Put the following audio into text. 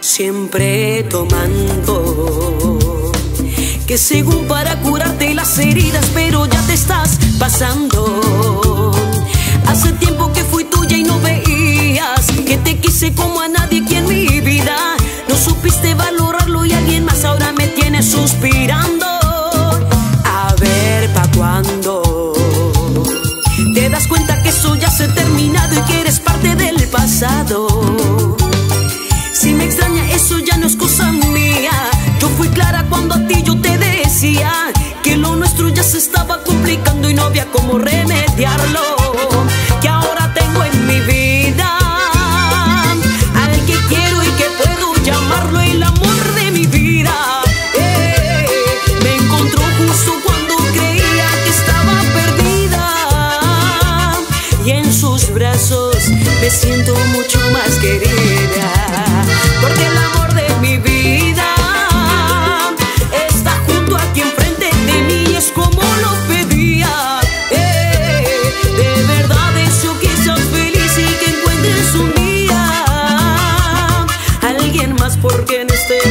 siempre tomando. Que según para curarte las heridas, pero ya te estás pasando. Hace tiempo que fui tuya y no veías que te quise como a nadie aquí en mi vida. No supiste valorarlo y alguien más ahora me tiene suspirando. A ver, ¿pa' cuándo? Te das cuenta que eso ya se ha terminado y que eres parte del pasado. Complicando y no había cómo remediarlo. Que ahora tengo en mi vida al que quiero y que puedo llamarlo el amor de mi vida. Eh, me encontró justo cuando creía que estaba perdida y en sus brazos me siento mucho más querida. Porque en este